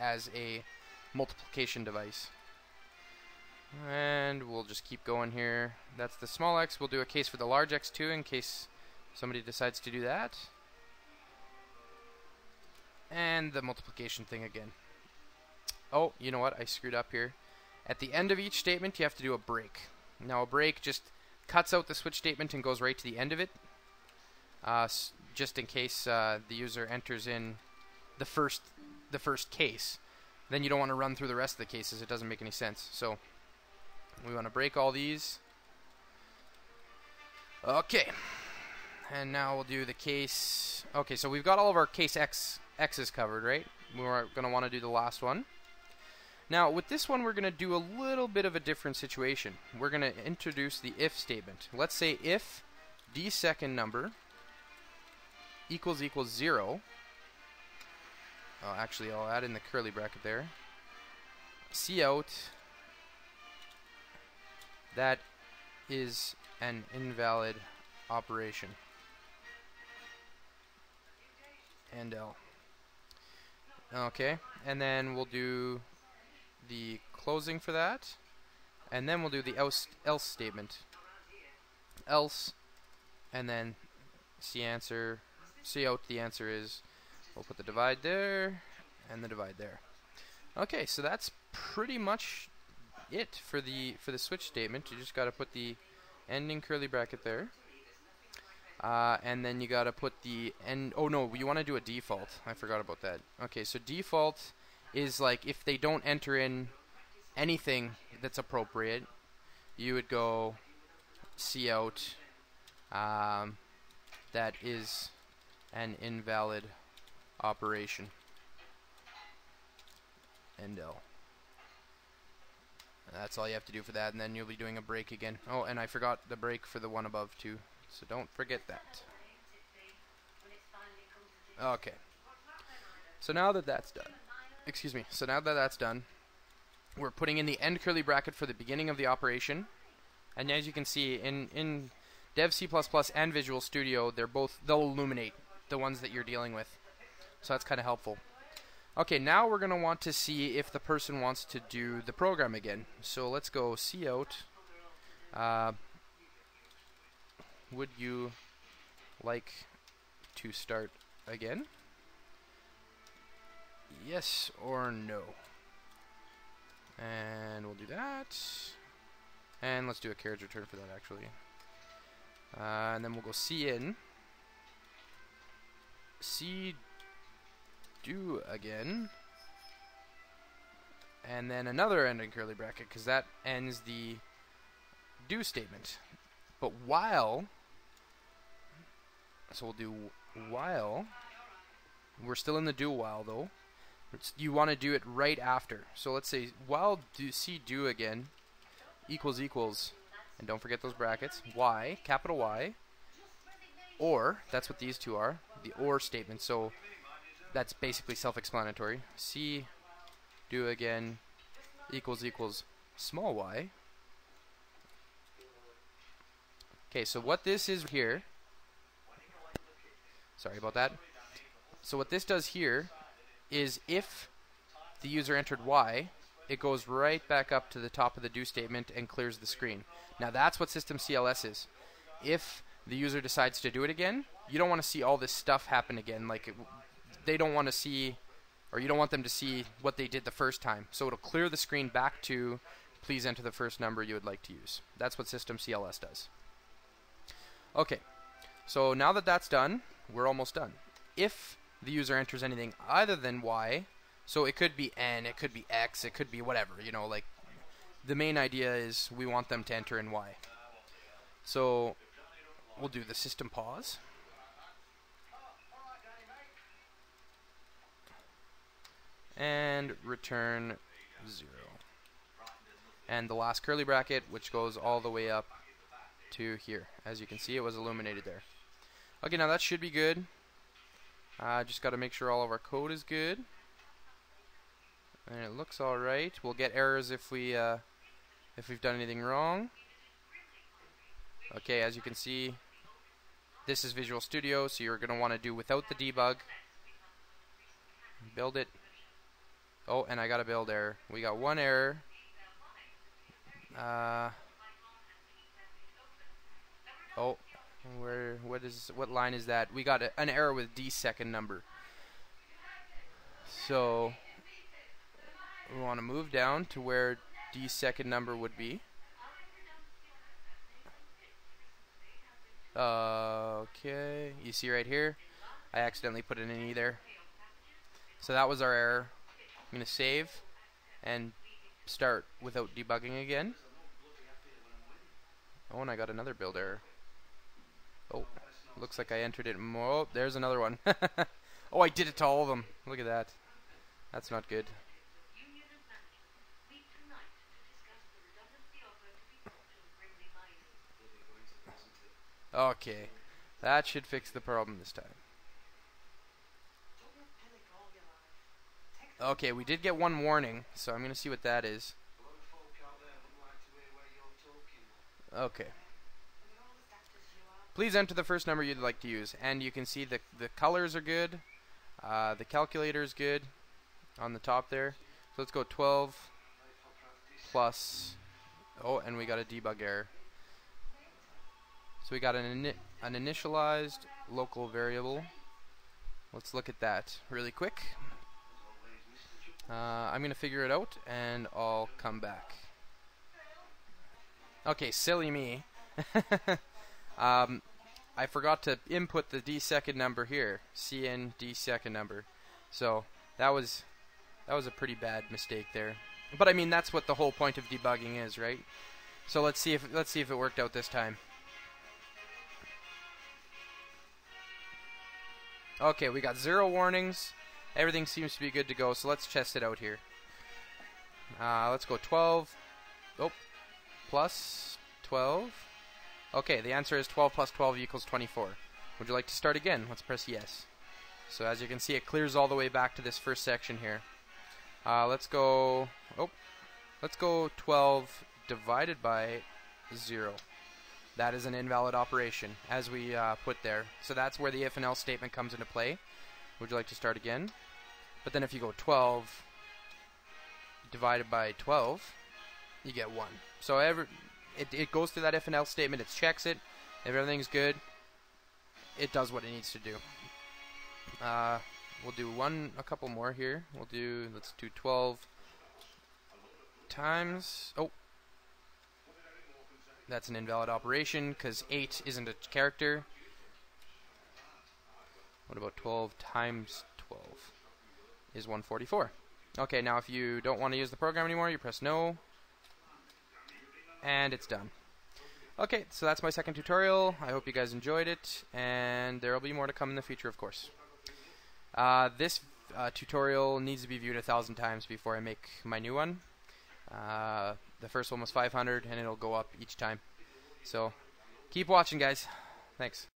as a multiplication device. And we'll just keep going here. That's the small x. We'll do a case for the large x too in case somebody decides to do that. And the multiplication thing again. Oh, you know what? I screwed up here. At the end of each statement, you have to do a break. Now, a break just cuts out the switch statement and goes right to the end of it, uh, just in case uh, the user enters in the first the first case. Then you don't want to run through the rest of the cases. It doesn't make any sense. So we want to break all these. Okay. And now we'll do the case. Okay, so we've got all of our case X X's covered, right? We're going to want to do the last one. Now, with this one, we're going to do a little bit of a different situation. We're going to introduce the if statement. Let's say if d second number equals equals 0. Oh, actually, I'll add in the curly bracket there. See out that is an invalid operation. And L. Okay, and then we'll do the closing for that, and then we'll do the else, else statement. Else, and then see answer, see out the answer is, we'll put the divide there, and the divide there. Okay, so that's pretty much it for the for the switch statement. You just got to put the ending curly bracket there. Uh, and then you got to put the end. Oh no, you want to do a default. I forgot about that. Okay, so default is like if they don't enter in anything that's appropriate, you would go see out um, that is an invalid operation. End L. That's all you have to do for that, and then you'll be doing a break again. Oh, and I forgot the break for the one above too, so don't forget that. Okay. So now that that's done, excuse me, so now that that's done, we're putting in the end curly bracket for the beginning of the operation. And as you can see, in, in Dev C++ and Visual Studio, they're both, they'll illuminate the ones that you're dealing with. So that's kind of helpful. Okay, now we're going to want to see if the person wants to do the program again. So let's go see out. Uh, would you like to start again? Yes or no? And we'll do that. And let's do a carriage return for that, actually. Uh, and then we'll go C in. C do again. And then another ending curly bracket, because that ends the do statement. But while, so we'll do while, we're still in the do while though. It's, you want to do it right after. So let's say while do C do again equals equals, and don't forget those brackets, Y, capital Y, or, that's what these two are, the OR statement. So that's basically self-explanatory. C do again equals equals small y. Okay, so what this is here, sorry about that. So what this does here is if the user entered y, it goes right back up to the top of the do statement and clears the screen. Now that's what system CLS is. If the user decides to do it again, you don't want to see all this stuff happen again. Like it, they don't want to see, or you don't want them to see what they did the first time. So it'll clear the screen back to, please enter the first number you would like to use. That's what system CLS does. Okay, so now that that's done, we're almost done. If the user enters anything other than Y, so it could be N, it could be X, it could be whatever, you know, like the main idea is we want them to enter in Y. So we'll do the system pause. And return 0. And the last curly bracket, which goes all the way up to here. As you can see, it was illuminated there. Okay, now that should be good. Uh, just got to make sure all of our code is good. And it looks alright. We'll get errors if we uh, if we've done anything wrong. Okay, as you can see, this is Visual Studio, so you're going to want to do without the debug. Build it. Oh, and I got a build error. We got one error. Uh, oh, where? What is? What line is that? We got a, an error with D second number. So we want to move down to where D second number would be. Uh, okay, you see right here, I accidentally put an E there. So that was our error. I'm going to save and start without debugging again. Oh, and I got another build error. Oh, looks like I entered it more. Oh, there's another one. oh, I did it to all of them. Look at that. That's not good. Okay, that should fix the problem this time. Okay, we did get one warning, so I'm going to see what that is. Okay. Please enter the first number you'd like to use, and you can see the the colors are good, uh, the calculator is good on the top there. So let's go 12 plus. Oh, and we got a debug error. So we got an, an initialized local variable. Let's look at that really quick. Uh, I'm going to figure it out and I'll come back. Okay, silly me. um, I forgot to input the D second number here. CN D second number. So that was that was a pretty bad mistake there. But I mean that's what the whole point of debugging is, right? So let's see if let's see if it worked out this time. Okay, we got zero warnings. Everything seems to be good to go, so let's test it out here. Uh, let's go 12. Oh, plus 12. Okay, the answer is 12 plus 12 equals 24. Would you like to start again? Let's press yes. So as you can see, it clears all the way back to this first section here. Uh, let's go. Oh, let's go 12 divided by 0 that is an invalid operation, as we uh, put there. So that's where the if and else statement comes into play. Would you like to start again? But then if you go 12 divided by 12, you get 1. So every, it, it goes through that if and else statement, it checks it. If everything's good, it does what it needs to do. Uh, we'll do one, a couple more here. We'll do, let's do 12 times, oh, that's an invalid operation because 8 isn't a character. What about 12 times 12 is 144. Okay, now if you don't want to use the program anymore, you press no. And it's done. Okay, so that's my second tutorial. I hope you guys enjoyed it, and there will be more to come in the future, of course. Uh, this uh, tutorial needs to be viewed a thousand times before I make my new one. Uh, the first one was 500, and it'll go up each time. So keep watching, guys. Thanks.